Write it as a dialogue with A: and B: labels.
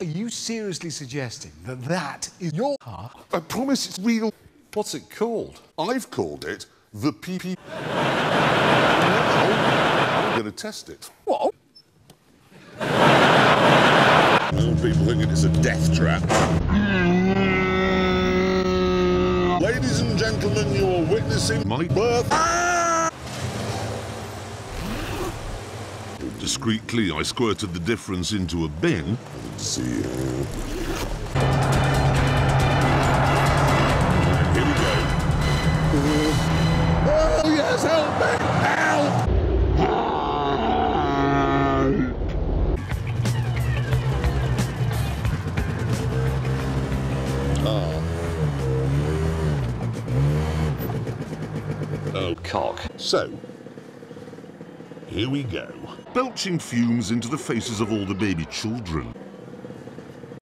A: Are you seriously suggesting that that is your car?
B: I promise it's real.
C: What's it called?
B: I've called it the PP. I'm going to test it.
A: What?
B: Some people thinking it's a death trap. Ladies and gentlemen, you are witnessing my birth. Discreetly, I squirted the difference into a bin. Let's see. Here we go. Oh, yes, help me! Help!
C: Oh, cock.
B: So, here we go. Belching fumes into the faces of all the baby children.